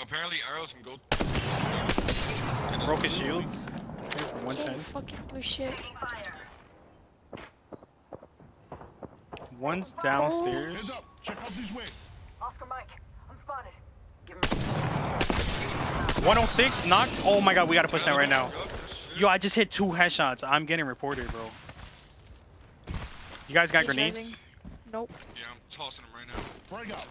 Apparently arrows can go. Broke his shield. Okay, 110. fucking bullshit. One's downstairs. Oscar Mike, I'm spotted. 106 knocked. Oh my god, we gotta push that right now. Yo, I just hit two headshots. I'm getting reported, bro. You guys got grenades? Nope. Yeah, I'm tossing them right now. Break out.